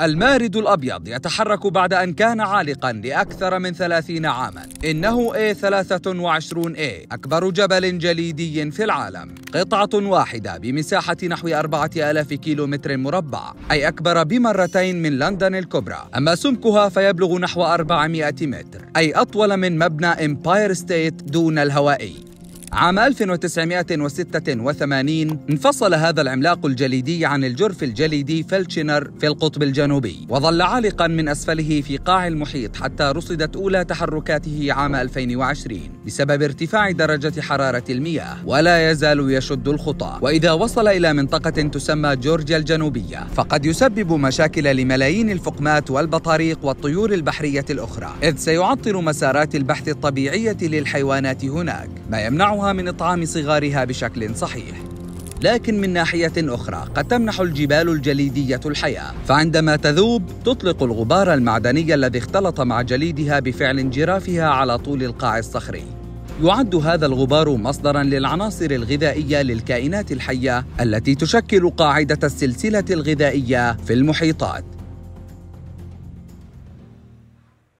المارد الأبيض يتحرك بعد أن كان عالقا لأكثر من ثلاثين عاما. إنه A23A أكبر جبل جليدي في العالم. قطعة واحدة بمساحة نحو أربعة ألاف كيلو متر مربع أي أكبر بمرتين من لندن الكبرى. أما سمكها فيبلغ نحو 400 متر أي أطول من مبنى إمباير ستيت دون الهوائي. عام 1986 انفصل هذا العملاق الجليدي عن الجرف الجليدي فلتشنر في القطب الجنوبي وظل عالقا من أسفله في قاع المحيط حتى رصدت أولى تحركاته عام 2020 بسبب ارتفاع درجة حرارة المياه ولا يزال يشد الخطى. وإذا وصل إلى منطقة تسمى جورجيا الجنوبية فقد يسبب مشاكل لملايين الفقمات والبطاريق والطيور البحرية الأخرى إذ سيعطل مسارات البحث الطبيعية للحيوانات هناك ما يمنعها تمنعها من إطعام صغارها بشكل صحيح. لكن من ناحية أخرى قد تمنح الجبال الجليدية الحياة. فعندما تذوب تطلق الغبار المعدني الذي اختلط مع جليدها بفعل انجرافها على طول القاع الصخري. يعد هذا الغبار مصدرا للعناصر الغذائية للكائنات الحية التي تشكل قاعدة السلسلة الغذائية في المحيطات.